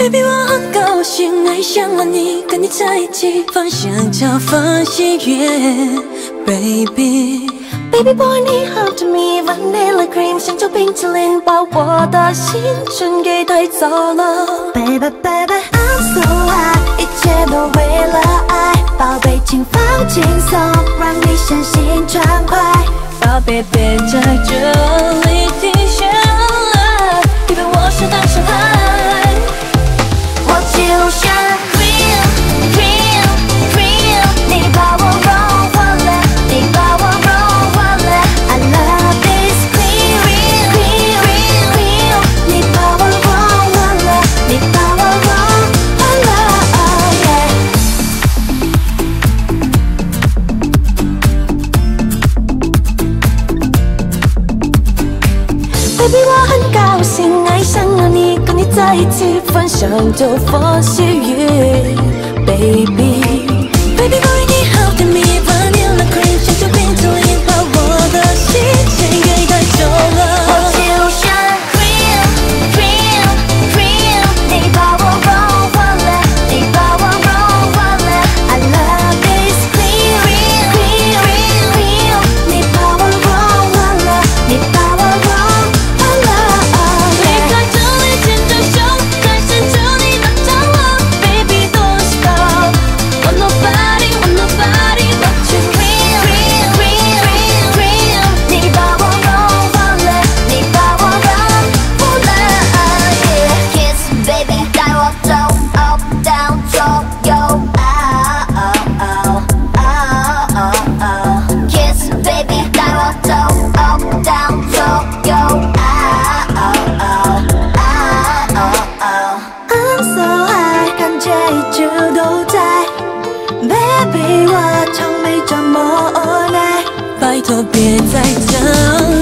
Baby，我很高兴爱上了你，跟你在一起，方向交放喜悦，Baby，Baby boy，你好甜蜜，Vanilla cream，香蕉冰淇淋，把我的心全给带走了，Baby，Baby，I'm so high，一切都为了爱，宝贝，请放轻松，让你身心畅快，宝贝，别在这里 Baby，我很高兴爱上了你，跟你在一起，分享着风细雨我从没这么无奈，拜托别再等。